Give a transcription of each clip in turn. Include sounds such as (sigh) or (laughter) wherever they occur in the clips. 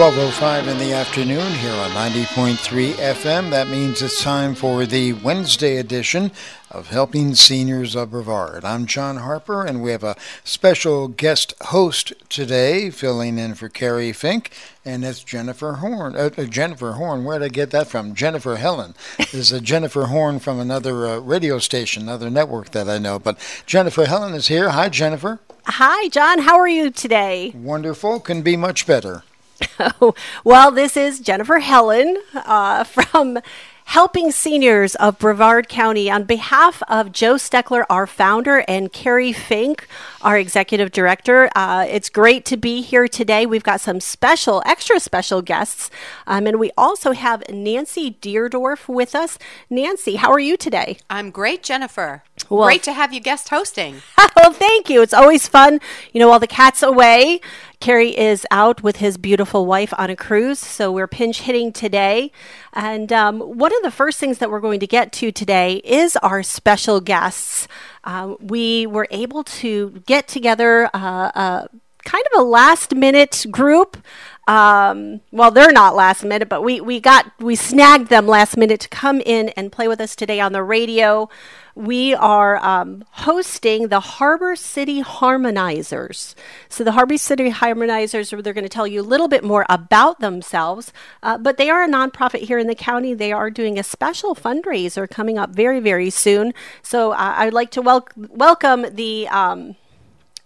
12.05 in the afternoon here on 90.3 FM. That means it's time for the Wednesday edition of Helping Seniors of Brevard. I'm John Harper, and we have a special guest host today, filling in for Kerry Fink, and it's Jennifer Horn. Uh, uh Jennifer Horn, where did I get that from? Jennifer Helin. (laughs) This is a Jennifer Horn from another uh, radio station, another network that I know. But Jennifer Helin is here. Hi, Jennifer. Hi, John. How are you today? Wonderful. Can be much better. (laughs) well, this is Jennifer Helin uh, (laughs) from helping seniors of Brevard County on behalf of Joe Steckler, our founder, and Kerry Fink, our executive director. Uh, it's great to be here today. We've got some special, extra special guests, um, and we also have Nancy Deardorff with us. Nancy, how are you today? I'm great, Jennifer. Well, great to have you guest hosting. (laughs) well, thank you. It's always fun. You know, while the cat's away, Kerry is out with his beautiful wife on a cruise, so we're pinch hitting today. And um, one of the first things that we're going to get to today is our special guests. Uh, we were able to get together uh, uh, kind of a last minute group. Um, well, they're not last minute, but we, we got we snagged them last minute to come in and play with us today on the radio we are um, hosting the Harbor City Harmonizers. So, the Harbor City Harmonizers, are they're going to tell you a little bit more about themselves, uh, but they are a nonprofit here in the county. They are doing a special fundraiser coming up very, very soon. So, uh, I'd like to wel- welcome the. Um,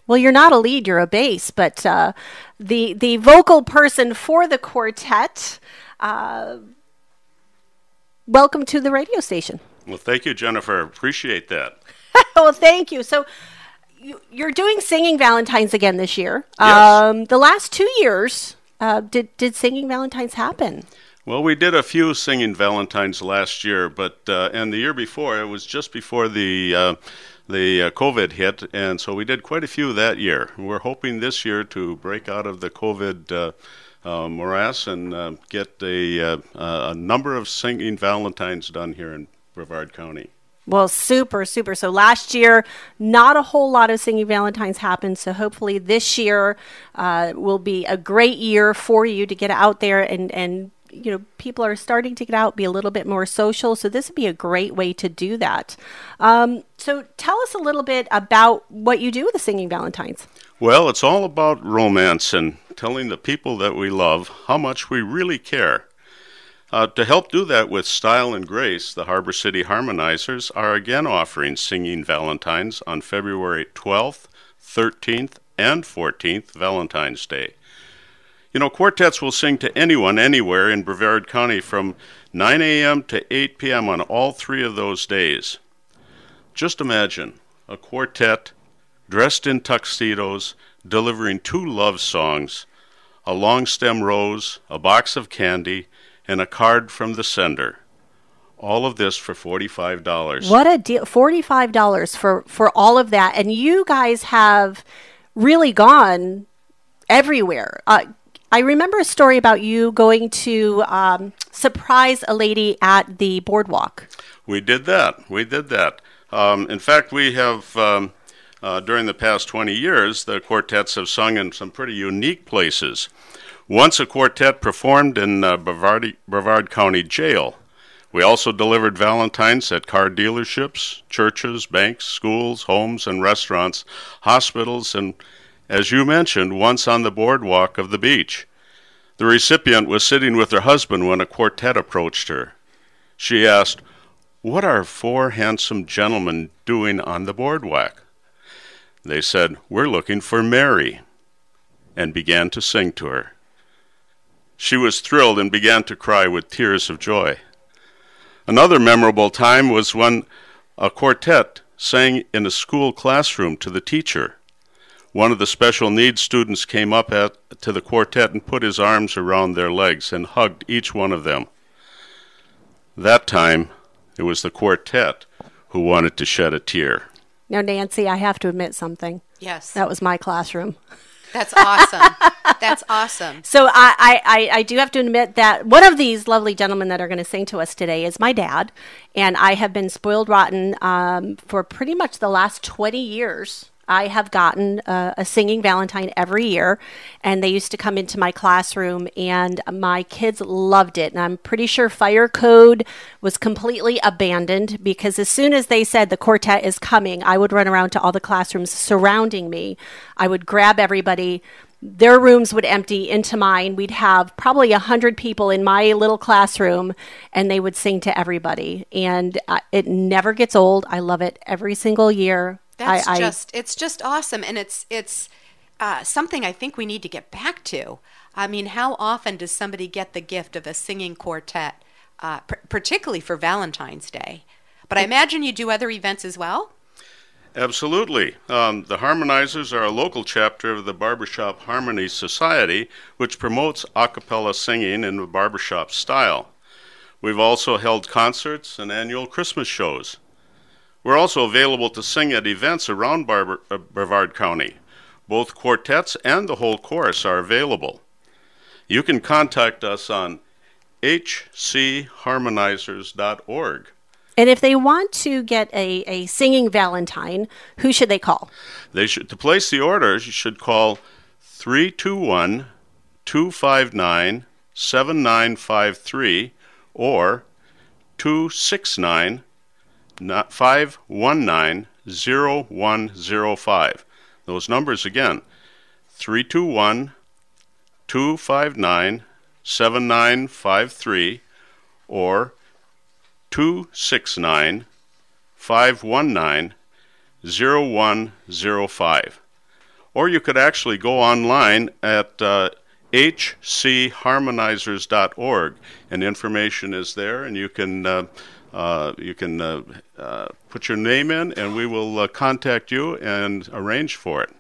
well, you're not a lead, you're a bass, but uh, the the vocal person for the quartet. Uh, welcome to the radio station. Well, thank you, Jennifer. Appreciate that. (laughs) well, thank you. So, you, are doing Singing Valentines again this year. Yes. Um, the last two years, uh, did, did Singing Valentines happen? Well, we did a few Singing Valentines last year, but uh, and the year before, it was just before the. Uh, the uh, COVID hit, and so we did quite a few that year. We're hoping this year to break out of the COVID uh, uh, morass and uh, get a, uh, a number of singing Valentines done here in Brevard County. Well, super, super. So last year, not a whole lot of singing Valentines happened. So hopefully this year uh, will be a great year for you to get out there and and you know people are starting to get out, be a little bit more social. So this would be a great way to do that. Um, so tell us a little bit about what you do with the singing Valentines. Well, it's all about romance and telling the people that we love how much we really care. Uh, to help do that with style and grace, the Harbor City Harmonizers are again offering Singing Valentines on February 12th, 13th, and 14th, Valentine's Day. You know, quartets will sing to anyone, anywhere in Brevard County from 9 a.m. to 8 p.m. on all three of those days. Just imagine a quartet dressed in tuxedos delivering two love songs a long stem rose, a box of candy, and a card from the sender. All of this for $45. What a deal. $45 for, for all of that. And you guys have really gone everywhere. Uh, I remember a story about you going to um, surprise a lady at the boardwalk. We did that. We did that. Um, in fact, we have, um, uh, during the past 20 years, the quartets have sung in some pretty unique places. Once a quartet performed in uh, Brevard, Brevard County Jail. We also delivered Valentines at car dealerships, churches, banks, schools, homes, and restaurants, hospitals, and, as you mentioned, once on the boardwalk of the beach. The recipient was sitting with her husband when a quartet approached her. She asked, What are four handsome gentlemen doing on the boardwalk? They said, We're looking for Mary, and began to sing to her. She was thrilled and began to cry with tears of joy. Another memorable time was when a quartet sang in a school classroom to the teacher. One of the special needs students came up at, to the quartet and put his arms around their legs and hugged each one of them. That time, it was the quartet who wanted to shed a tear. Now, Nancy, I have to admit something. Yes. That was my classroom. That's awesome. That's awesome. (laughs) So I, I, I do have to admit that one of these lovely gentlemen that are going to sing to us today is my dad, and I have been spoiled rotten um, for pretty much the last twenty years I have gotten a, a, singing Valentine every year, and they used to come into my classroom, and my kids loved it. And I'm pretty sure fire code was completely abandoned because as soon as they said the quartet is coming, I would run around to all the classrooms surrounding me. I would grab everybody. Their rooms would empty into mine. We'd have probably a hundred people in my little classroom, and they would sing to everybody. And uh, it never gets old. I love it every single year that's I, just I, it's just awesome, and it's it's uh, something I think we need to get back to. I mean, how often does somebody get the gift of a singing quartet, uh, pr- particularly for Valentine's Day? But I imagine you do other events as well. Absolutely. Um, the Harmonizers are a local chapter of the Barbershop Harmony Society, which promotes a cappella singing in the barbershop style. We've also held concerts and annual Christmas shows. We're also available to sing at events around Bar- uh, Brevard County. Both quartets and the whole chorus are available. You can contact us on hcharmonizers.org. And if they want to get a, a singing Valentine, who should they call? They should to place the order, you should call 321 259 7953 or 269 519 0105. Those numbers again 321 259 7953 or 269 519 0105. Or you could actually go online at uh, hcharmonizers.org and information is there and you can uh, you can uh, uh, put your name in, and we will uh, contact you and arrange for it.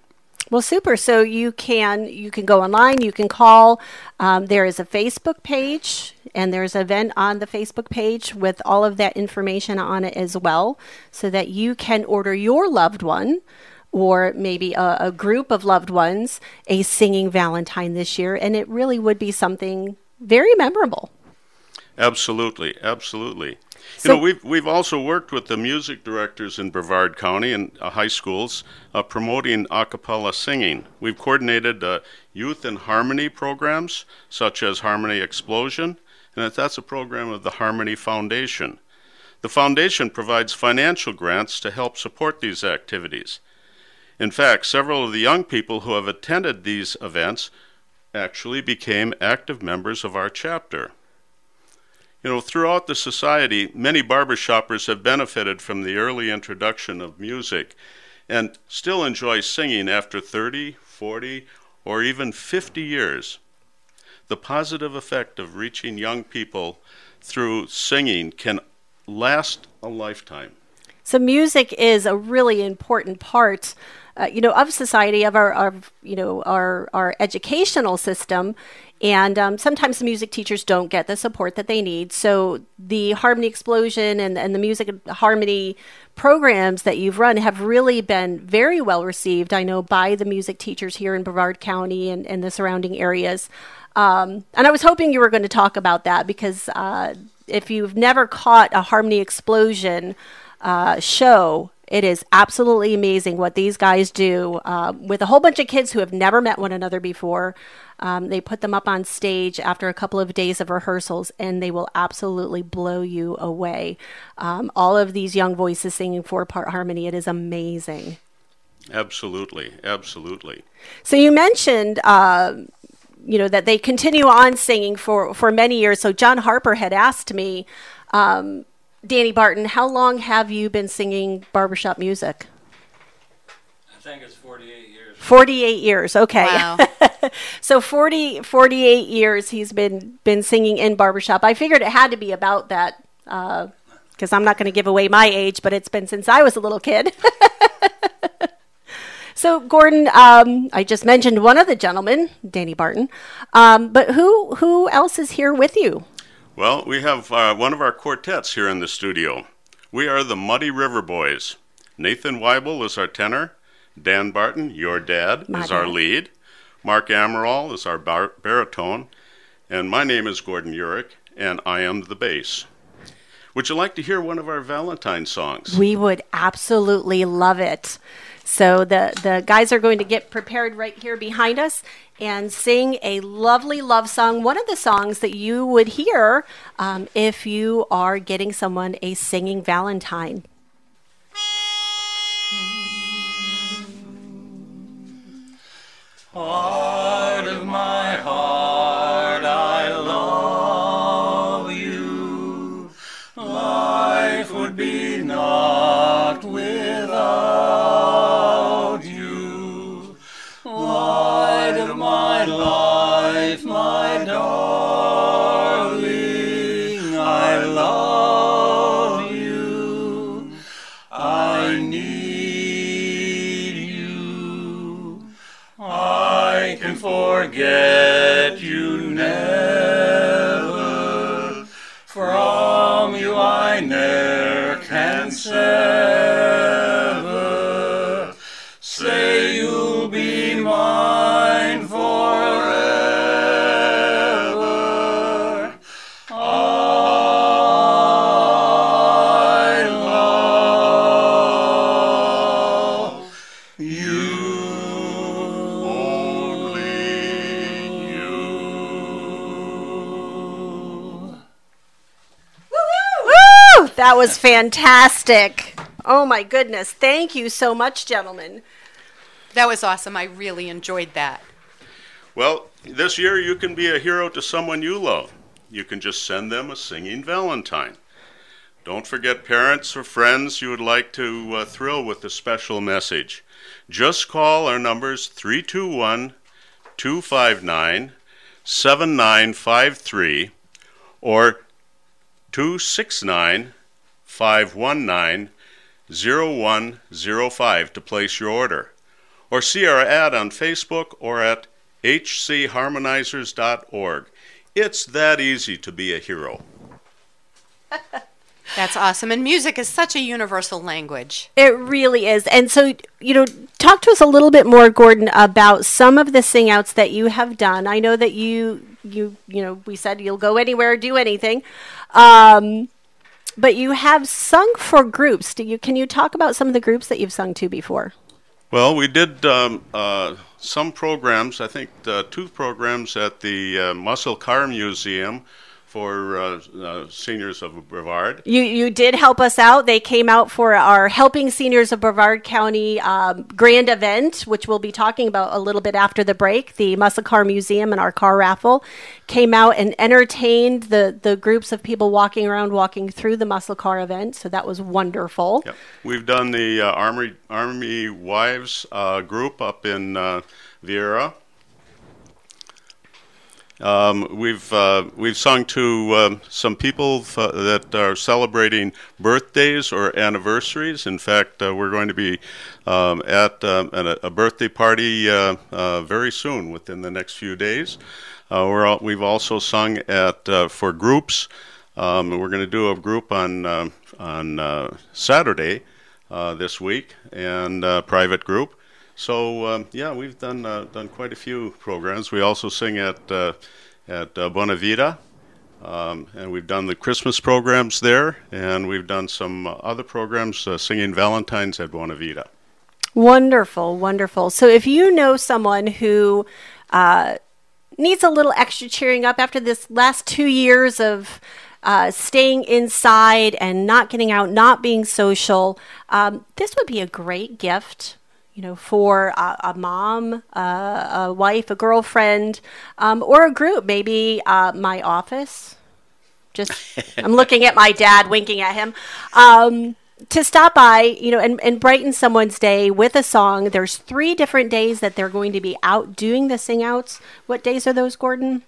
Well, super. So you can you can go online. You can call. Um, there is a Facebook page, and there's an event on the Facebook page with all of that information on it as well, so that you can order your loved one or maybe a, a, group of loved ones a singing Valentine this year, and it really would be something very memorable. Absolutely, absolutely. So, you know, we've we've also worked with the music directors in Brevard County and uh, high schools uh, promoting a cappella singing. We've coordinated uh, youth and harmony programs such as Harmony Explosion, and that's a program of the Harmony Foundation. The foundation provides financial grants to help support these activities. In fact, several of the young people who have attended these events actually became active members of our chapter. You know, throughout the society, many barbershoppers have benefited from the early introduction of music and still enjoy singing after 30, 40, or even 50 years. The positive effect of reaching young people through singing can last a lifetime. So, music is a really important part uh, you know, of society, of our, you know, our, our educational system. And um, sometimes the music teachers don't get the support that they need. So the Harmony Explosion and, and the music harmony programs that you've run have really been very well received, I know, by the music teachers here in Brevard County and, and the surrounding areas. Um, and I was hoping you were going to talk about that because uh, if you've never caught a Harmony Explosion uh, show, it is absolutely amazing what these guys do uh, with a whole bunch of kids who have never met one another before. Um, they put them up on stage after a couple of days of rehearsals, and they will absolutely blow you away. Um, all of these young voices singing four part harmony, it is amazing. Absolutely, absolutely. So you mentioned. Uh, you know that they continue on singing for, for many years. So John Harper had asked me, um, Danny Barton, how long have you been singing barbershop music? I think it's 48 years. 48 years, okay. Wow. (laughs) so 40, 48 years he's been, been singing in barbershop. I figured it had to be about that because uh, I'm not going to give away my age, but it's been since I was a little kid. (laughs) so, Gordon, um, I just mentioned one of the gentlemen, Danny Barton, um, but who, who else is here with you? Well, we have uh, one of our quartets here in the studio. We are the Muddy River Boys. Nathan Weibel is our tenor. Dan Barton, your dad, my is dad. our lead. Mark Amaral is our bar- baritone. And my name is Gordon Urick, and I am the bass. Would you like to hear one of our Valentine songs? We would absolutely love it. So the, the guys are going to get prepared right here behind us and sing a lovely love song, one of the songs that you would hear um, if you are getting someone a singing Valentine. Heart of my heart, was fantastic. Oh my goodness. Thank you so much, gentlemen. That was awesome. I really enjoyed that. Well, this year you can be a hero to someone you love. You can just send them a singing Valentine. Don't forget parents or friends you would like to uh, thrill with a special message. Just call our numbers 321 259 7953 or 269 519 0105 to place your order. Or see our ad on Facebook or at hcharmonizers.org. It's that easy to be a hero. (laughs) That's awesome. And music is such a universal language. It really is. And so, you know, talk to us a little bit more, Gordon, about some of the sing outs that you have done. I know that you, you, you know, we said you'll go anywhere, do anything. Um, but you have sung for groups. Do you, can you talk about some of the groups that you've sung to before? Well, we did um, uh, some programs, I think uh, two programs at the uh, Muscle Car Museum for uh, uh, seniors of Brevard. You you did help us out. They came out for our Helping Seniors of Brevard County um, grand event, which we'll be talking about a little bit after the break. The Muscle Car Museum and our car raffle came out and entertained the the groups of people walking around, walking through the Muscle Car event. So that was wonderful. Yep. We've done the uh, Army Army Wives uh, group up in uh, Viera. Um, we've uh, we've sung to um, some people that are celebrating birthdays or anniversaries. In fact, uh, we're going to be um, at um, an, a birthday party uh, uh, very soon, within the next few days. Uh, all, we've also sung at uh, for groups. Um, we're going to do a group on on Saturday this week and private group. So um, yeah, we've done uh, done quite a few programs. We also sing at uh, at uh, Bonavita, um, and we've done the Christmas programs there, and we've done some uh, other programs uh, singing Valentine's at Bonavita. Wonderful, wonderful. So if you know someone who uh, needs a little extra cheering up after this last two years of uh, staying inside and not getting out, not being social, um, this would be a great gift. You know, for a, a mom, uh, a wife, a girlfriend, um, or a group. Maybe uh, my office. Just, I'm looking at my dad, winking at him. Um, to stop by, you know, and, and brighten someone's day with a song. There's three different days that they're going to be out doing the sing outs. What days are those, Gordon?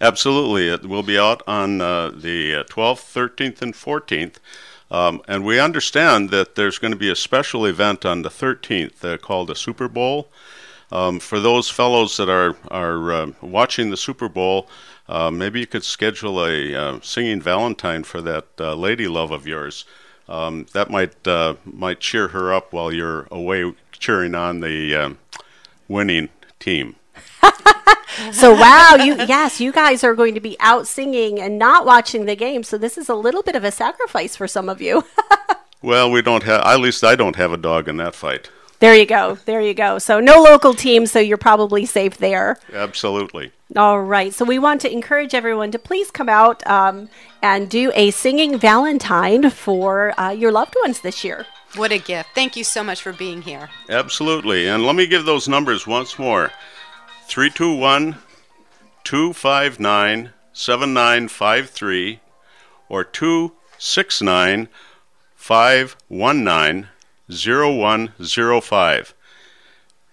Absolutely, it will be out on uh, the uh, 12th, 13th, and 14th. Um, and we understand that there's going to be a special event on the 13th uh, called the Super Bowl. Um, for those fellows that are are uh, watching the Super Bowl, uh, maybe you could schedule a uh, singing Valentine for that uh, lady love of yours. Um, that might uh, might cheer her up while you're away cheering on the winning team. (laughs) (laughs) So wow, you yes, you guys are going to be out singing and not watching the game. So this is a little bit of a sacrifice for some of you. (laughs) Well, we don't have. At least I don't have a dog in that fight. There you go. There you go. So no local team, so you're probably safe there. Absolutely. All right. So we want to encourage everyone to please come out um, and do a singing Valentine for uh, your loved ones this year. What a gift. Thank you so much for being here. Absolutely. And let me give those numbers once more 321 259 7953 or 269 519 0105.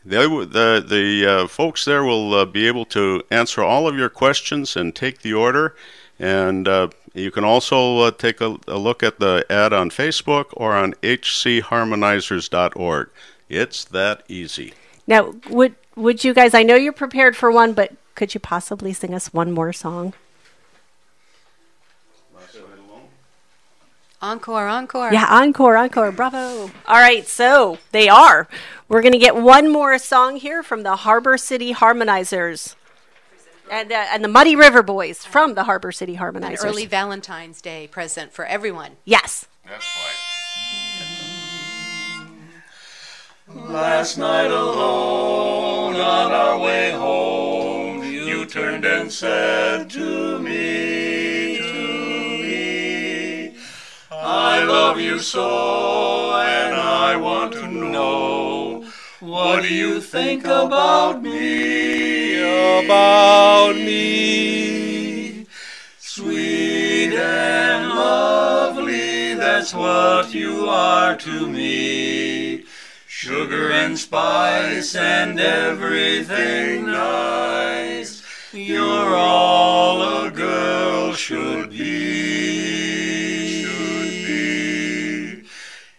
They, the the uh, folks there will uh, be able to answer all of your questions and take the order. And uh, you can also uh, take a, a look at the ad on Facebook or on hcharmonizers.org. It's that easy. Now, would would you guys? I know you're prepared for one, but could you possibly sing us one more song? Encore, encore. Yeah, encore, encore, bravo. All right, so they are. We're going to get one more song here from the Harbor City Harmonizers. And, uh, and the Muddy River Boys from the Harbor City An Harmonizers. early Valentine's Day present for everyone. yes. That's why. Last night alone on our way home, you turned and said to me, to me, I love you so and I want to know, what do you think about me, about me? Sweet and lovely, that's what you are to me. Sugar and spice and everything nice. You're all a girl should be.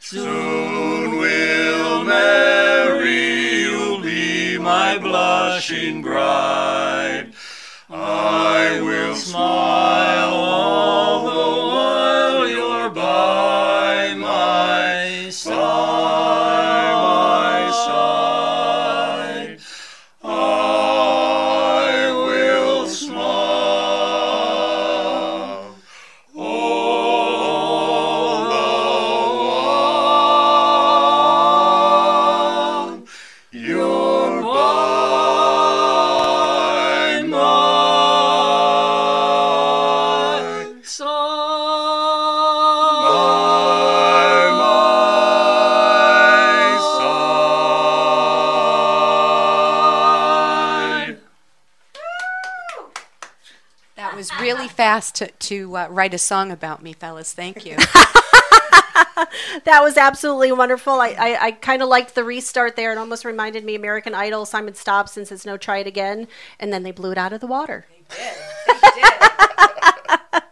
Soon we'll marry. You'll be my blushing bride. I will smile really fast to, to uh, write a song about me, fellas. Thank you. (laughs) That was absolutely wonderful. I, I, I kind of liked the restart there. It almost reminded me American Idol. Simon stopped and says, no, try it again. And then they blew it out of the water. They did.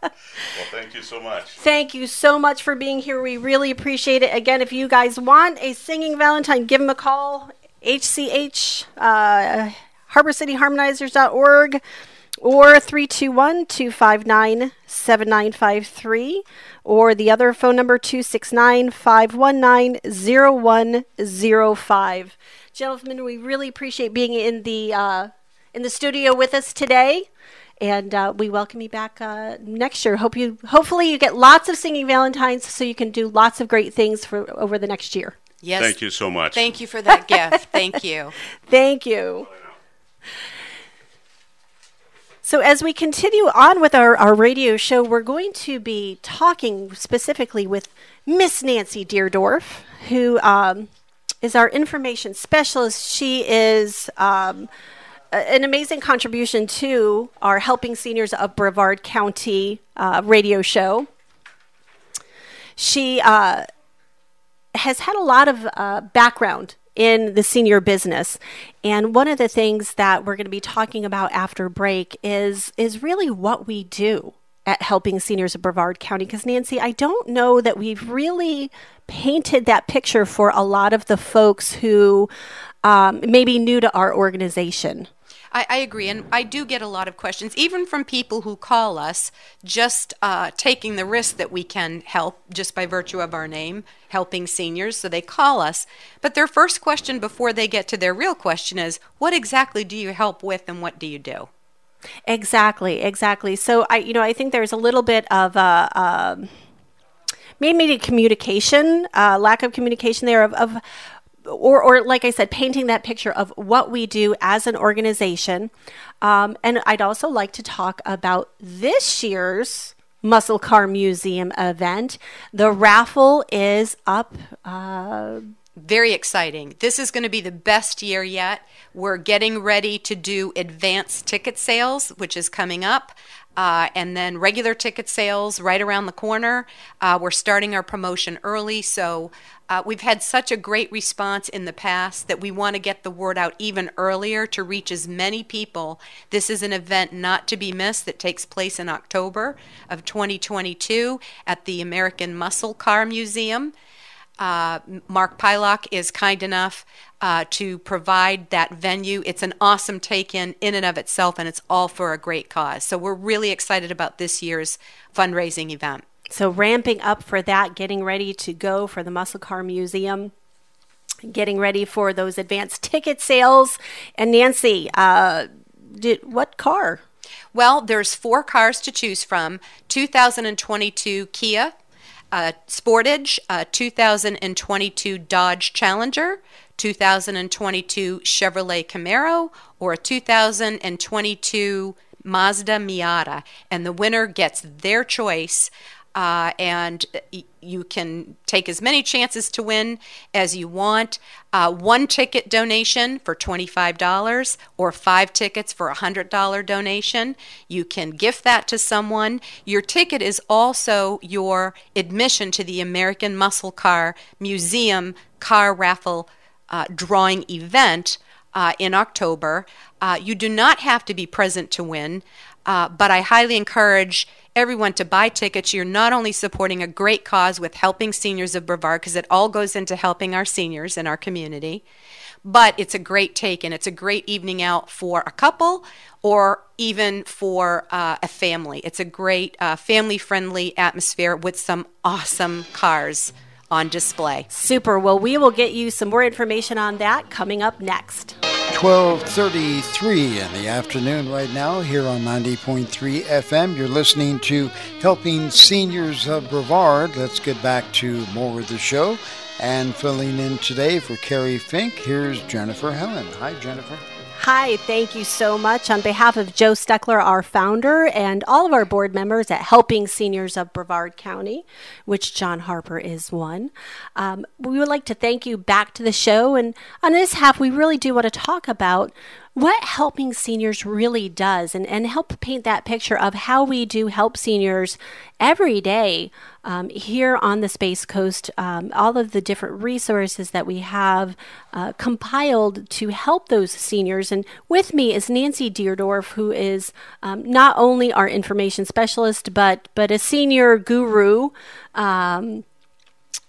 Well, thank you so much. Thank you so much for being here. We really appreciate it. Again, if you guys want a singing Valentine, give them a call. HCH, uh, harborcityharmonizers.org or 321 259 7953 or the other phone number 269 519 0105. Gentlemen, we really appreciate being in the uh, in the studio with us today and uh, we welcome you back uh, next year. Hope you, hopefully, you get lots of singing Valentines, so you can do lots of great things for over the next year. Yes. Thank you so much. Thank you for that gift. Thank you. (laughs) Thank you. So, as we continue on with our, our radio show, we're going to be talking specifically with Miss Nancy Deardorff, who um, is our information specialist. She is um, an amazing contribution to our Helping Seniors of Brevard County uh, radio show. She uh, has had a lot of uh, background in the senior business, and one of the things that we're going to be talking about after break is is really what we do at helping seniors of Brevard County. Because Nancy, I don't know that we've really painted that picture for a lot of the folks who um, may be new to our organization. I, I agree, and I do get a lot of questions, even from people who call us, just uh, taking the risk that we can help just by virtue of our name, helping seniors. So they call us, but their first question before they get to their real question is, "What exactly do you help with, and what do you do?" Exactly, exactly. So I, you know, I think there's a little bit of a um, maybe communication, uh, lack of communication there of, of or, or like I said, painting that picture of what we do as an organization. Um, and I'd also like to talk about this year's Muscle Car Museum event. The raffle is up. Uh, very exciting. This is going to be the best year yet. We're getting ready to do advanced ticket sales, which is coming up. Uh, and then regular ticket sales right around the corner. Uh, we're starting our promotion early, so uh, we've had such a great response in the past that we want to get the word out even earlier to reach as many people. This is an event not to be missed that takes place in October of 2022 at the American Muscle Car Museum. Uh, Mark Pylock is kind enough uh, to provide that venue. It's an awesome take in in and of itself, and it's all for a great cause. So we're really excited about this year's fundraising event. So ramping up for that, getting ready to go for the Muscle Car Museum. Getting ready for those advanced ticket sales. And Nancy, uh, did what car? Well, there's four cars to choose from 2022 Kia, uh, Sportage, uh, 2022 Dodge Challenger, 2022 Chevrolet Camaro, or a 2022 Mazda Miata. And the winner gets their choice. Uh, and you can take as many chances to win as you want. Uh, one ticket donation for $25 or five tickets for a $100 donation. You can gift that to someone. Your ticket is also your admission to the American Muscle Car Museum car raffle uh, drawing event uh, in October. Uh, you do not have to be present to win, uh, but I highly encourage everyone to buy tickets. You're not only supporting a great cause with helping seniors of Brevard, because it all goes into helping our seniors in our community, but it's a great take and it's a great evening out for a couple or even for uh, a family. It's a great uh, family friendly atmosphere with some awesome cars on display. Super. Well, we will get you some more information on that coming up next. 12:33 in the afternoon right now here on 90.3 FM. You're listening to Helping Seniors of Brevard. Let's get back to more of the show. And filling in today for Kerry Fink, here's Jennifer Helin. Hi, Jennifer. Hi, thank you so much. On behalf of Joe Steckler, our founder, and all of our board members at Helping Seniors of Brevard County, which John Harper is one, um, we would like to thank you back to the show. And on this half, we really do want to talk about what helping seniors really does and, and help paint that picture of how we do help seniors every day um, here on the Space Coast. Um, all of the different resources that we have uh, compiled to help those seniors. And with me is Nancy Deardorff, who is um, not only our information specialist, but, but a senior guru um,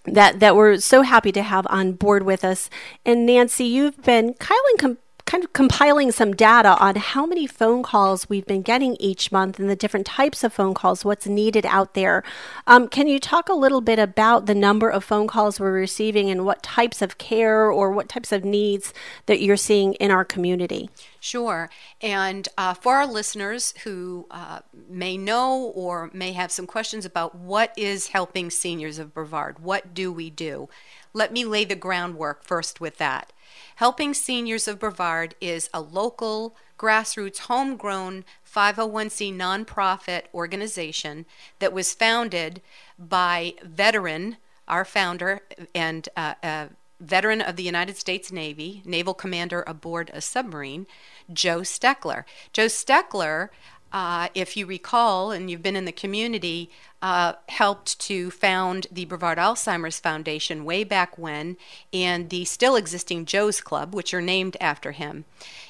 that that we're so happy to have on board with us. And Nancy, you've been kind of kind of compiling some data on how many phone calls we've been getting each month and the different types of phone calls, what's needed out there. Um, can you talk a little bit about the number of phone calls we're receiving and what types of care or what types of needs that you're seeing in our community? Sure. And uh, for our listeners who uh, may know or may have some questions about what is helping seniors of Brevard, what do we do? Let me lay the groundwork first with that. Helping Seniors of Brevard is a local, grassroots, homegrown 501c nonprofit organization that was founded by veteran, our founder, and uh, a veteran of the United States Navy, naval commander aboard a submarine, Joe Steckler. Joe Steckler uh, if you recall, and you've been in the community, uh, helped to found the Brevard Alzheimer's Foundation way back when, and the still existing Joe's Club, which are named after him.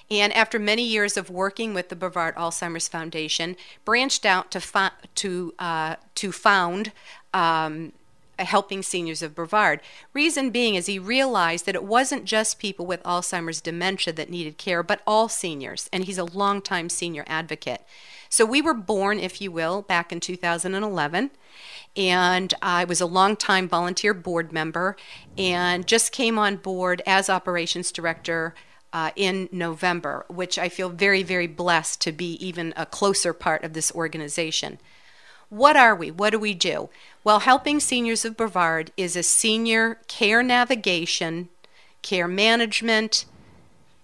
And after many years of working with the Brevard Alzheimer's Foundation, branched out to fo- to uh, to found um, helping seniors of Brevard. Reason being is he realized that it wasn't just people with Alzheimer's dementia that needed care, but all seniors, and he's a longtime senior advocate. So we were born, if you will, back in 2011. And I was a longtime volunteer board member and just came on board as operations director uh, in November, which I feel very, very blessed to be even a closer part of this organization. What are we? What do we do? Well, Helping Seniors of Brevard is a senior care navigation care management,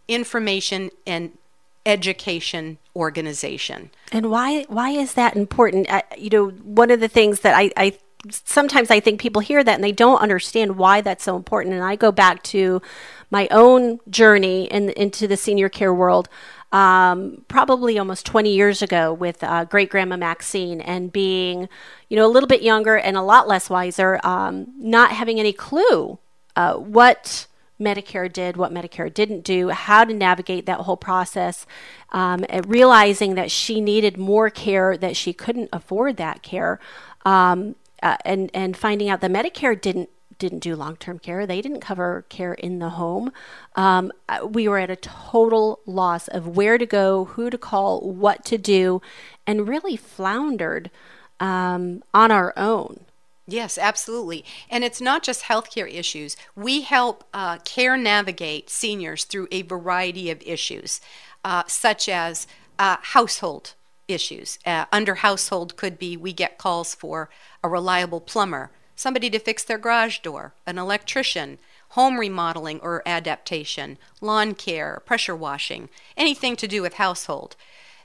information, and education organization. And why why is that important? You know, one of the things that I, I sometimes I think people hear that and they don't understand why that's so important. And I go back to my own journey in, into the senior care world. Um, probably almost 20 years ago with uh, great grandma Maxine and being, you know, a little bit younger and a lot less wiser, um, not having any clue uh, what Medicare did, what Medicare didn't do, how to navigate that whole process, um, realizing that she needed more care, that she couldn't afford that care, um, uh, and and finding out that Medicare didn't didn't do long term care. They didn't cover care in the home. Um, uh, we were at a total loss of where to go, who to call, what to do, and really floundered um, on our own. Yes, absolutely. And it's not just healthcare issues. We help uh, care navigate seniors through a variety of issues, uh, such as uh, household issues. Uh, under household could be we get calls for a reliable plumber, somebody to fix their garage door, an electrician, home remodeling or adaptation, lawn care, pressure washing, anything to do with household.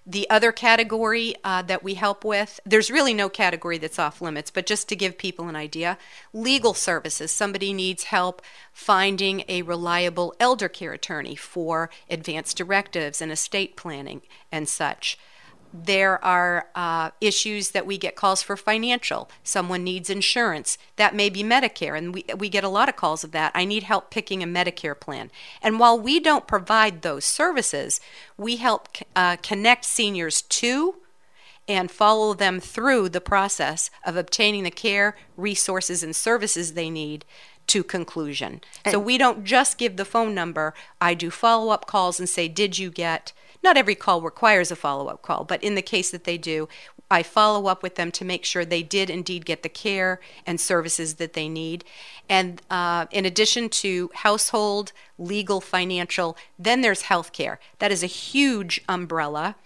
The other category uh, that we help with, there's really no category that's off limits, but just to give people an idea, legal services. Somebody needs help finding a reliable elder care attorney for advance directives and estate planning and such there are uh, issues that we get calls for financial. Someone needs insurance. That may be Medicare, and we, we get a lot of calls of that. I need help picking a Medicare plan. And while we don't provide those services, we help uh, connect seniors to and follow them through the process of obtaining the care, resources, and services they need to conclusion. And so we don't just give the phone number. I do follow up calls and say, Did you get not every call requires a follow up call, but in the case that they do, I follow up with them to make sure they did indeed get the care and services that they need. And uh, in addition to household, legal, financial, then there's healthcare. That is a huge umbrella.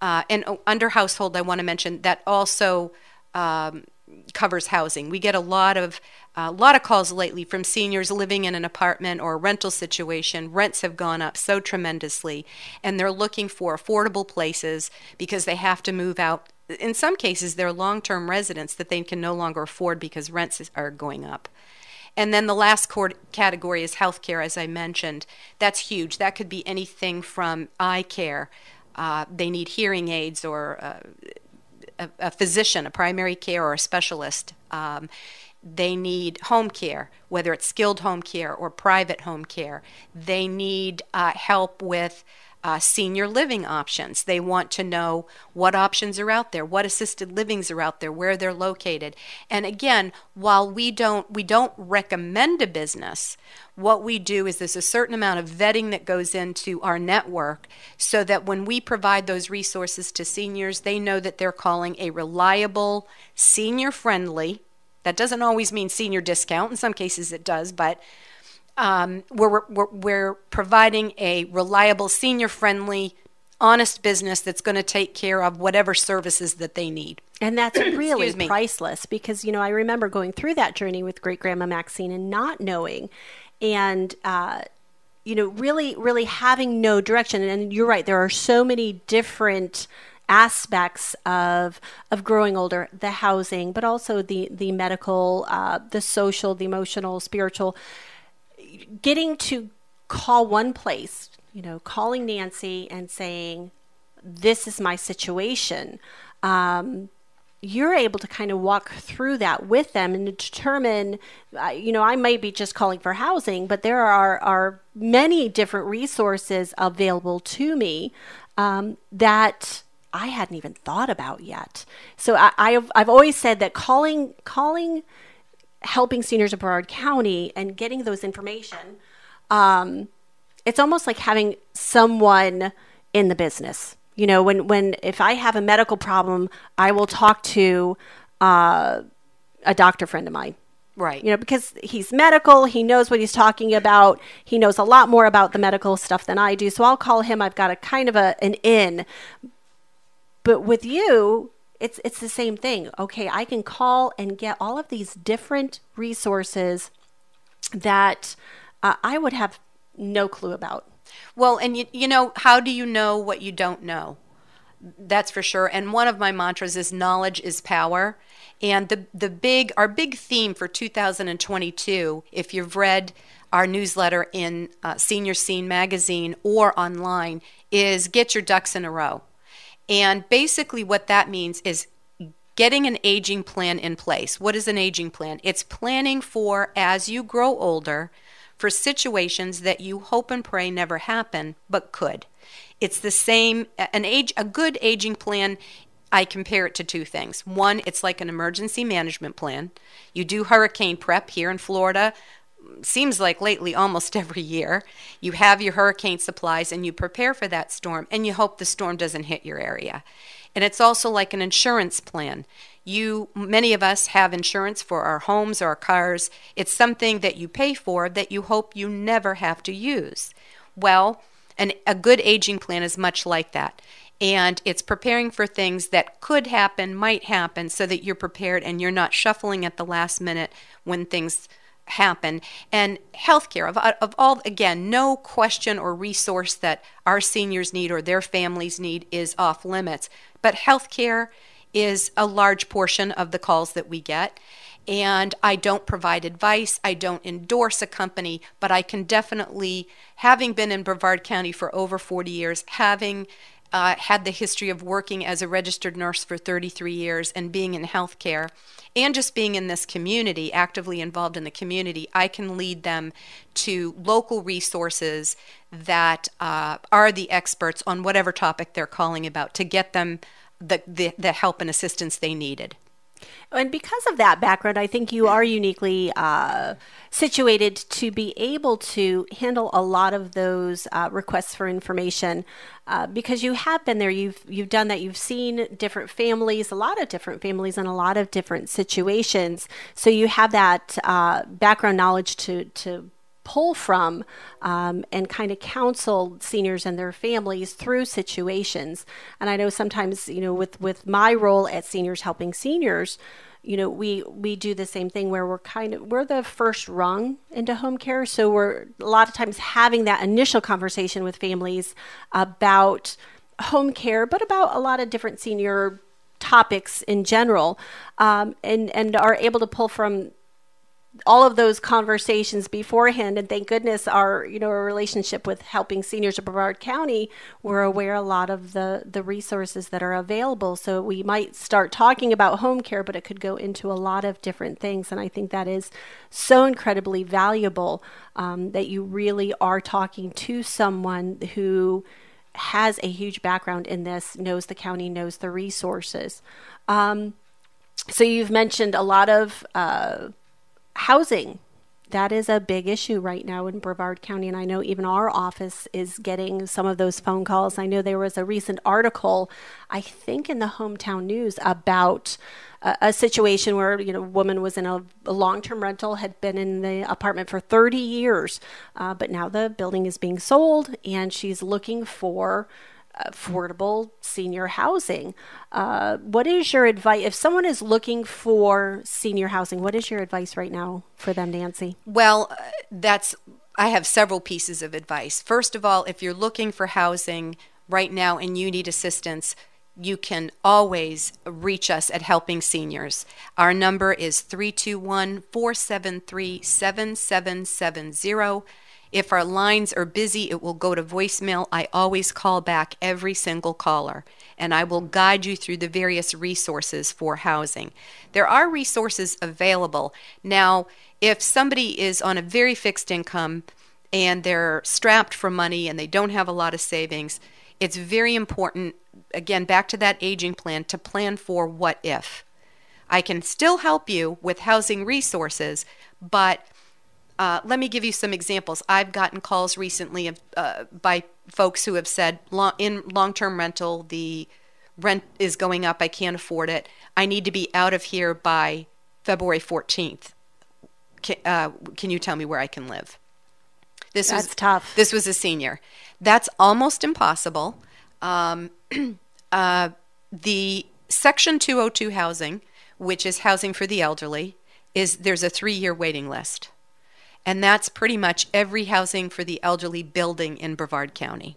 Uh, and oh, under household, I want to mention that also um, covers housing. We get a lot of a lot of calls lately from seniors living in an apartment or a rental situation. Rents have gone up so tremendously, and they're looking for affordable places because they have to move out. In some cases, they're long term residents that they can no longer afford because rents are going up. And then the last category is healthcare, as I mentioned. That's huge. That could be anything from eye care. Uh, they need hearing aids or uh, a, a, physician, a primary care, or a specialist. Um, they need home care, whether it's skilled home care or private home care. They need uh, help with uh, senior living options. They want to know what options are out there, what assisted livings are out there, where they're located. And again, while we don't we don't recommend a business, what we do is there's a certain amount of vetting that goes into our network so that when we provide those resources to seniors, they know that they're calling a reliable, senior friendly that doesn't always mean senior discount. In some cases, it does, but um, we're, we're, we're providing a reliable, senior friendly, honest business that's going to take care of whatever services that they need. And that's (clears throat) really priceless because, you know, I remember going through that journey with great grandma Maxine and not knowing and, uh, you know, really, really having no direction. And you're right, there are so many different aspects of of growing older the housing but also the the medical uh, the social the emotional spiritual. Getting to call one place you know calling nancy and saying this is my situation um, you're able to kind of walk through that with them and determine uh, you know i might be just calling for housing but there are are many different resources available to me um, that I hadn't even thought about yet. So I, have I've always said that calling calling helping seniors of Brevard County and getting those information, um, it's almost like having someone in the business. You know, when when if I have a medical problem, I will talk to uh, a doctor friend of mine. Right. You know, because he's medical, he knows what he's talking about. He knows a lot more about the medical stuff than I do. So I'll call him. I've got a kind of a an in. But with you, it's it's the same thing. Okay, I can call and get all of these different resources that uh, I would have no clue about. Well, and you, you know, how do you know what you don't know? That's for sure. And one of my mantras is knowledge is power. And the the big our big theme for 2022, if you've read our newsletter in uh, Senior Scene magazine or online, is get your ducks in a row. And basically, what that means is getting an aging plan in place. What is an aging plan? It's planning for as you grow older for situations that you hope and pray never happen but could. It's the same an age a good aging plan I compare it to two things. One, it's like an emergency management plan. You do hurricane prep here in Florida seems like lately almost (laughs) every year. You have your hurricane supplies and you prepare for that storm and you hope the storm doesn't hit your area. And it's also like an insurance plan. You many of us have insurance for our homes or our cars. It's something that you pay for that you hope you never have to use. Well, an, a good aging plan is much like that. And it's preparing for things that could happen, might happen, so that you're prepared and you're not shuffling at the last minute when things happen. And healthcare, of, of all, again, no question or resource that our seniors need or their families need is off limits. But healthcare is a large portion of the calls that we get. And I don't provide advice, I don't endorse a company, but I can definitely, having been in Brevard County for over 40 years, having uh, had the history of working as a registered nurse for 33 years and being in healthcare, and just being in this community, actively involved in the community, I can lead them to local resources that uh, are the experts on whatever topic they're calling about to get them the, the, the help and assistance they needed. And because of that background, I think you are uniquely uh, situated to be able to handle a lot of those uh, requests for information uh, because you have been there. You've you've done that. You've seen different families, a lot of different families, in a lot of different situations. So you have that uh, background knowledge to to pull from um, and kind of counsel seniors and their families through situations. And I know sometimes, you know, with with my role at Seniors Helping Seniors, you know, we we do the same thing where we're kind of we're the first rung into home care, so we're a lot of times having that initial conversation with families about home care, but about a lot of different senior topics in general, um, and and are able to pull from all of those conversations beforehand and thank goodness our you know our relationship with helping seniors of Brevard County we're aware a lot of the the resources that are available. So we might start talking about home care but it could go into a lot of different things and I think that is so incredibly valuable um, that you really are talking to someone who has a huge background in this knows the county knows the resources. Um, so you've mentioned a lot of uh, housing that is a big issue right now in Brevard County. And I know even our office is getting some of those phone calls. I know there was a recent article, I think in the hometown news, about a, a situation where, you know, a woman was in a, a long term rental, had been in the apartment for 30 years, uh, but now the building is being sold and she's looking for affordable senior housing. Uh, what is your advice if someone is looking for senior housing? What is your advice right now for them, Nancy? Well, uh, that's I have several pieces of advice. First of all, if you're looking for housing right now and you need assistance, you can always reach us at Helping Seniors. Our number is 321 473 7770. If our lines are busy, it will go to voicemail. I always call back every single caller, and I will guide you through the various resources for housing. There are resources available. Now, if somebody is on a very fixed income and they're strapped for money and they don't have a lot of savings, it's very important, again, back to that aging plan, to plan for what if. I can still help you with housing resources, but uh, let me give you some examples. I've gotten calls recently of, uh, by folks who have said long, in long term rental, the rent is going up. I can't afford it. I need to be out of here by February 14th. Can, uh, can you tell me where I can live? This That's was tough. This was a senior. That's almost impossible. Um, (clears throat) uh, the Section 202 housing, which is housing for the elderly, is there's a three year waiting list And that's pretty much every housing for the elderly building in Brevard County.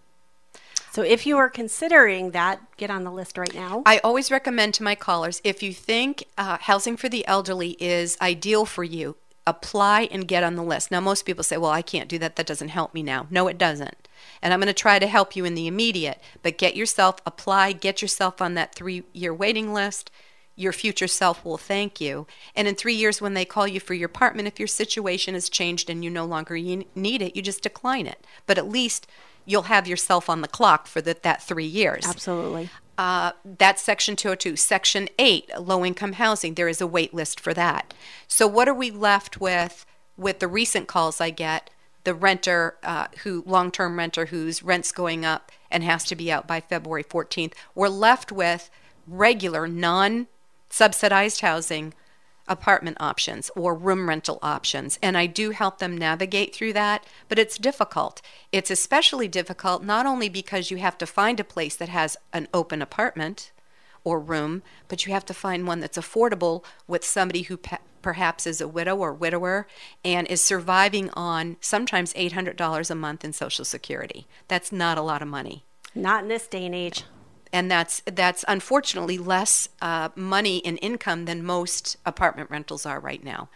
So if you are considering that, get on the list right now. I always recommend to my callers if you think uh, housing for the elderly is ideal for you, apply and get on the list. Now, most people say, well, I can't do that. That doesn't help me now. No, it doesn't. And I'm going to try to help you in the immediate, but get yourself, apply, get yourself on that three year waiting list. Your future self will thank you. And in three years, when they call you for your apartment, if your situation has changed and you no longer need it, you just decline it. But at least you'll have yourself on the clock for the, that three years. Absolutely. Uh, that's Section 202. Section 8, low income housing, there is a wait list for that. So, what are we left with with the recent calls I get? The renter, uh, who long term renter whose rent's going up and has to be out by February 14th, we're left with regular non subsidized housing apartment options or room rental options. And I do help them navigate through that, but it's difficult. It's especially difficult not only because you have to find a place that has an open apartment or room, but you have to find one that's affordable with somebody who pe- perhaps is a widow or widower and is surviving on sometimes $800 a month in Social Security. That's not a lot of money. Not in this day and age and that's that's unfortunately less uh, money in income than most apartment rentals are right now.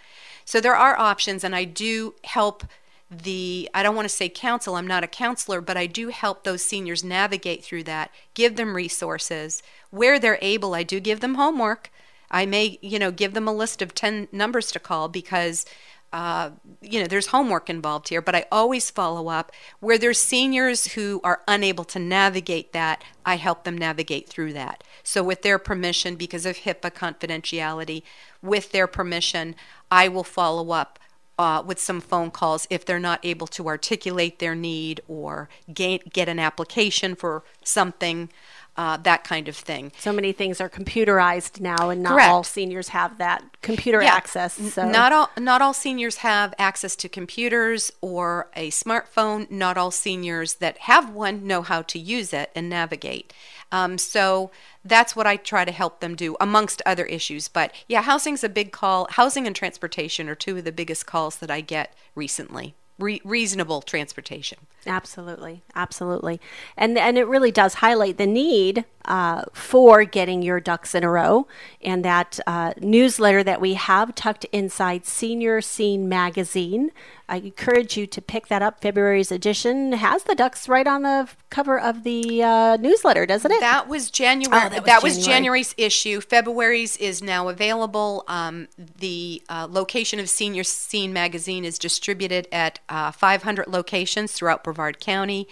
So there are options, and I do help the I don't want to say counsel, I'm not a counselor, but I do help those seniors navigate through that, give them resources. Where they're able, I do give them homework. I may, you know, give them a list of 10 numbers to call because uh, you know, there's homework involved here, but I always follow up where there's seniors who are unable to navigate that. I help them navigate through that. So, with their permission, because of HIPAA confidentiality, with their permission, I will follow up uh, with some phone calls if they're not able to articulate their need or get, get an application for something uh, that kind of thing. So many things are computerized now, and not Correct. all seniors have that computer Yeah. access. So Not all not all seniors have access to computers or a smartphone. Not all seniors that have one know how to use it and navigate. Um, so that's what I try to help them do, amongst other issues. But yeah, housing's a big call. Housing and transportation are two of the biggest calls that I get recently. Re- reasonable transportation. Absolutely, absolutely, and and it really does highlight the need uh, for getting your ducks in a row. And that uh, newsletter that we have tucked inside Senior Scene magazine, I encourage you to pick that up. February's edition has the ducks right on the cover of the uh, newsletter, doesn't it? That was January. Oh, that that was was, January's issue. February's is now available. Um, the uh, location of Senior Scene magazine is distributed at uh, 500 locations throughout Brevard County.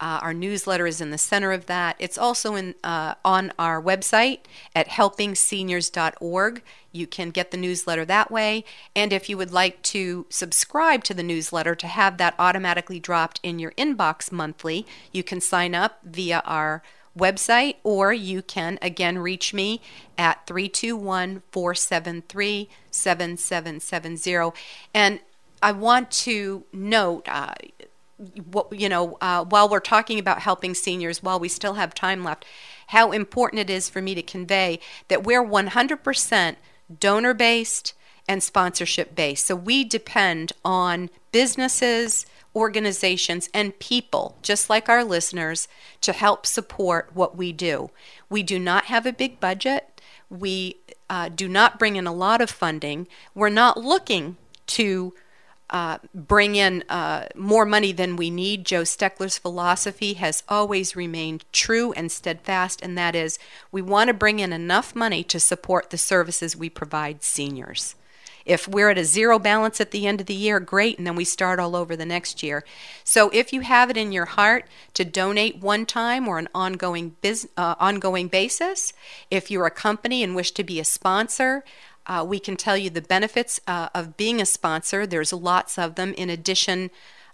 Uh, our newsletter is in the center of that. It's also in uh, on our website at helpingseniors.org. You can get the newsletter that way. And if you would like to subscribe to the newsletter to have that automatically dropped in your inbox monthly, you can sign up via our website or you can again reach me at 321 473 7770. And I want to note, uh, you know, uh, while we're talking about helping seniors, while we still have time left, how important it is for me to convey that we're 100% donor based and sponsorship based. So we depend on businesses, organizations, and people, just like our listeners, to help support what we do. We do not have a big budget. We uh, do not bring in a lot of funding. We're not looking to uh, bring in uh, more money than we need. Joe Steckler's philosophy has always remained true and steadfast, and that is we want to bring in enough money to support the services we provide seniors. If we're at a zero balance at the end of the year, great, and then we start all over the next year. So if you have it in your heart to donate one time or an ongoing uh, ongoing basis, if you're a company and wish to be a sponsor, uh, we can tell you the benefits uh, of being a sponsor. There's lots of them in addition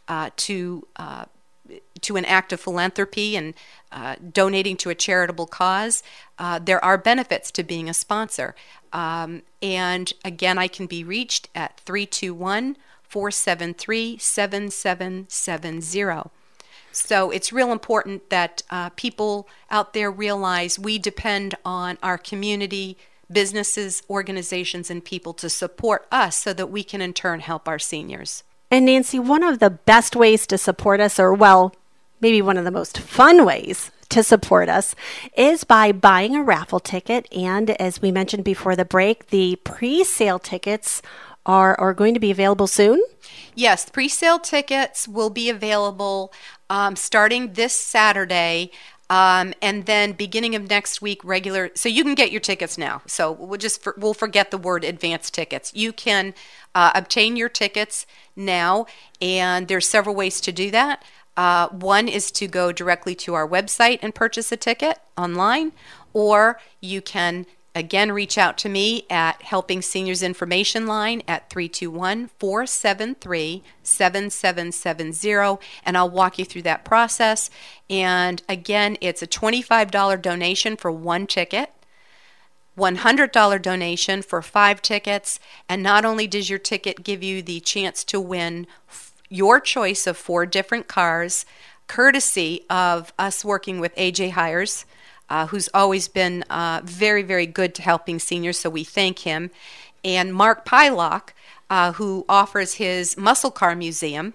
uh, to uh, to an act of philanthropy and uh, donating to a charitable cause. Uh, there are benefits to being a sponsor. Um, and again, I can be reached at 321 473 7770. So it's real important that people out there realize we depend on our community, businesses, organizations, and people to support us so that we can in turn help our seniors. And Nancy, one of the best ways to support us, or well, maybe one of the most fun ways to support us, is by buying a raffle ticket. And as we mentioned before the break, the pre sale tickets are, are going to be available soon. Yes, pre sale tickets will be available um, starting this Saturday. Um, and then beginning of next week, regular. So you can get your tickets now. So we'll just for, we'll forget the word advanced tickets. You can uh, obtain your tickets now, and there's several ways to do that. Uh, one is to go directly to our website and purchase a ticket online, or you can again reach out to me at Helping Seniors Information Line at 321 473 7770, and I'll walk you through that process. And again, it's a $25 donation for one ticket. $100 donation for five tickets, and not only does your ticket give you the chance to win your choice of four different cars, courtesy of us working with AJ Hires, uh, who's always been uh, very, very good to helping seniors, so we thank him, and Mark Pieloch, uh, who offers his muscle car museum.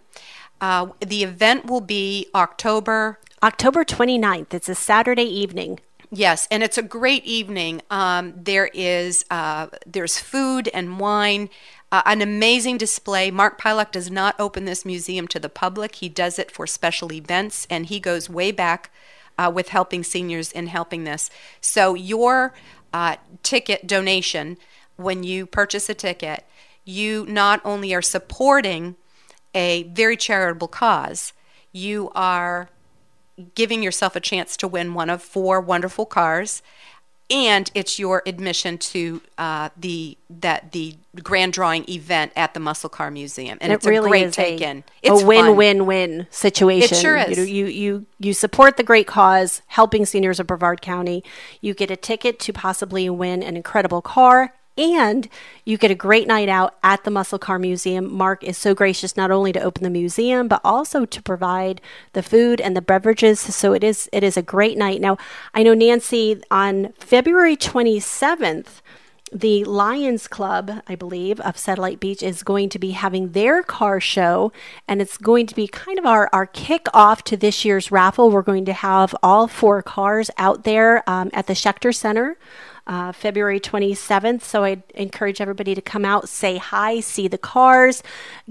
Uh, the event will be October October 29th. It's a Saturday evening. Yes, and it's a great evening. Um, there is uh, there's food and wine uh, an amazing display. Mark Pieloch does not open this museum to the public. He does it for special events, and he goes way back uh, with helping seniors in helping this. So your uh, ticket donation, when you purchase a ticket, you not only are supporting a very charitable cause, you are giving yourself a chance to win one of four wonderful cars and it's your admission to uh, the that the grand drawing event at the Muscle Car Museum, and, it it's really a great is take-in. It's a win-win-win situation. It sure is. You, you you you support the great cause, helping seniors of Brevard County. You get a ticket to possibly win an incredible car. And you get a great night out at the Muscle Car Museum. Mark is so gracious not only to open the museum, but also to provide the food and the beverages. So it is it is a great night. Now I know Nancy on February twenty seventh the Lions Club, I believe, of Satellite Beach is going to be having their car show, and it's going to be kind of our, our kickoff to this year's raffle. We're going to have all four cars out there um, at the Schechter Center. Uh, February 27th. So I encourage everybody to come out, say hi, see the cars,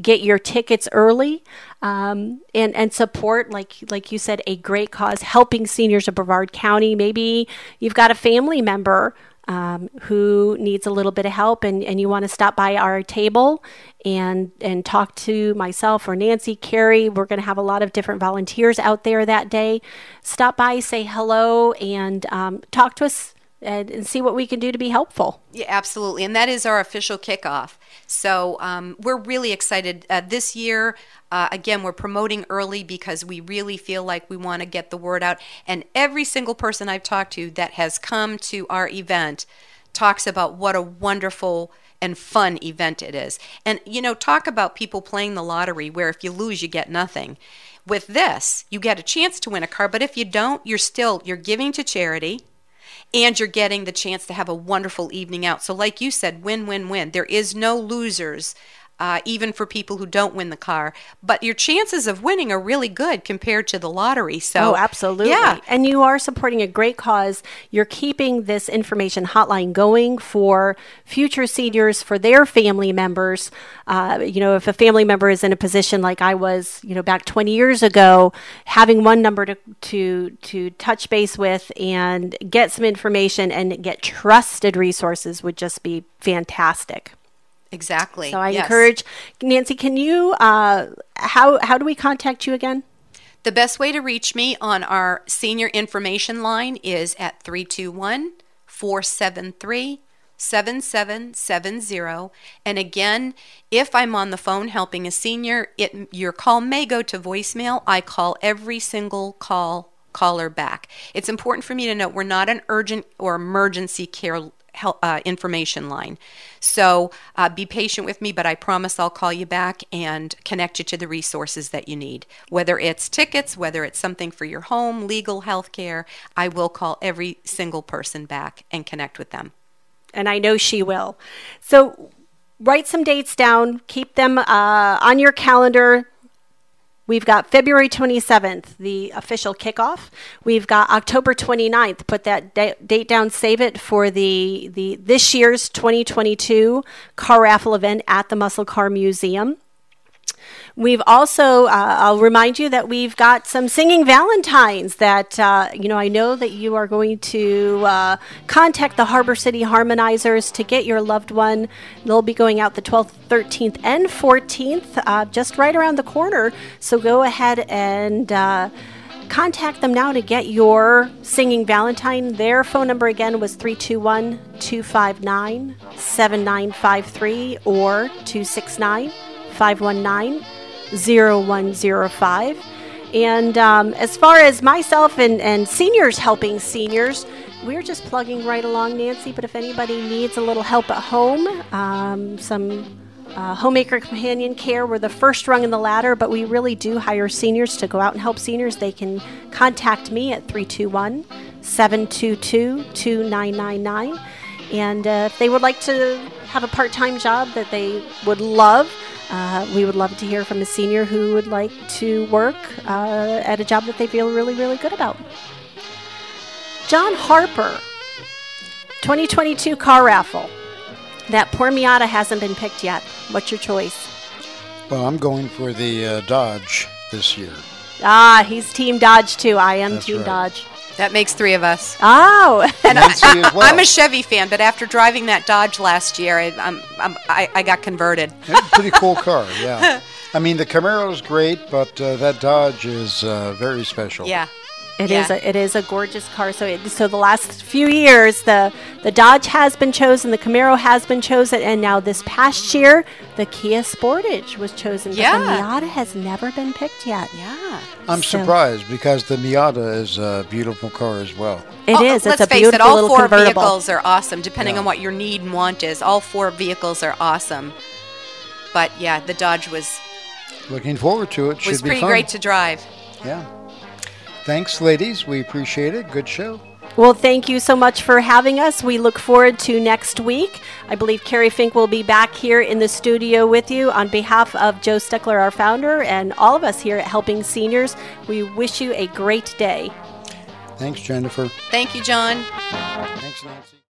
get your tickets early, um, and and support, like like you said, a great cause, helping seniors of Brevard County. Maybe you've got a family member um, who needs a little bit of help and, and you want to stop by our table and and talk to myself or Nancy, Kerry, we're going to have a lot of different volunteers out there that day. Stop by, say hello, and um, talk to us and, and see what we can do to be helpful. Yeah, absolutely. And that is our official kickoff. So um, we're really excited. Uh, this year, uh, again, we're promoting early because we really feel like we want to get the word out. And every single person I've talked to that has come to our event talks about what a wonderful and fun event it is. And, you know, talk about people playing the lottery where if you lose, you get nothing. With this, you get a chance to win a car, but if you don't, you're still you're giving to charity and you're getting the chance to have a wonderful evening out. So, like you said, win, win, win. There is no losers. Uh, even for people who don't win the car, but your chances of winning are really good compared to the lottery. So, Oh, absolutely. yeah, And you are supporting a great cause. You're keeping this information hotline going for future seniors, for their family members. Uh, you know, if a family member is in a position like I was, you know, back 20 years ago, having one number to, to, to touch base with and get some information and get trusted resources would just be fantastic. Exactly. So I Yes. encourage Nancy. Can you? Uh, how how do we contact you again? The best way to reach me on our senior information line is at 321 473 7770. And again, if I'm on the phone helping a senior, it, your call may go to voicemail. I call every single call caller back. It's important for me to note we're not an urgent or emergency care hel- uh, information line. So uh, be patient with me, but I promise I'll call you back and connect you to the resources that you need. Whether it's tickets, whether it's something for your home, legal, health care, I will call every single person back and connect with them. and I know she will. So, write some dates down, keep them uh, on your calendar. We've got February 27th, the official kickoff. We've got October 29th. Put that da- date down, save it for the, the this year's 2022 car raffle event at the Muscle Car Museum. We've also, uh, I'll remind you that we've got some singing Valentines that, uh, you know, I know that you are going to uh, contact the Harbor City Harmonizers to get your loved one. They'll be going out the 12th, 13th, and 14th, uh, just right around the corner. So go ahead and uh, contact them now to get your singing Valentine. Their phone number again was 321 259 7953 or 269 519 0105. And um, as far as myself and, and seniors helping seniors, we're just plugging right along, Nancy. But if anybody needs a little help at home, um, some uh, homemaker companion care, we're the first rung in the ladder, but we really do hire seniors to go out and help seniors. They can contact me at 321 722 2999. And uh, if they would like to have a part time job that they would love, uh, we would love to hear from a senior who would like to work uh, at a job that they feel really, really good about. John Harper, 2022 car raffle. That poor Miata hasn't been picked yet. What's your choice? Well, I'm going for the uh, Dodge this year. Ah, he's Team Dodge too. I am That's Team right. Dodge. That makes three of us. Oh, (laughs) Nancy as well. I'm a Chevy fan, but after driving that Dodge last year, I, I'm, I'm, I, I got converted. It's a pretty cool (laughs) car, yeah. I mean, the Camaro is great, but uh, that Dodge is uh, very special. Yeah. It Yeah. is a it is a gorgeous car. So it, so the last few years, the the Dodge has been chosen, the Camaro has been chosen, and now this past year, the Kia Sportage was chosen. But Yeah. the Miata has never been picked yet. Yeah. I'm So- surprised because the Miata is a beautiful car as well. It Oh, is. Let's It's a face beautiful it, all little four vehicles are awesome, depending Yeah. on what your need and want is. All four vehicles are awesome. But yeah, the Dodge was Looking forward to it. Should was be pretty fun. great to drive. Yeah. Thanks, ladies. We appreciate it. Good show. Well, thank you so much for having us. We look forward to next week. I believe Kerry Fink will be back here in the studio with you. On behalf of Joe Steckler, our founder, and all of us here at Helping Seniors, we wish you a great day. Thanks, Jennifer. Thank you, John. Thanks, Nancy.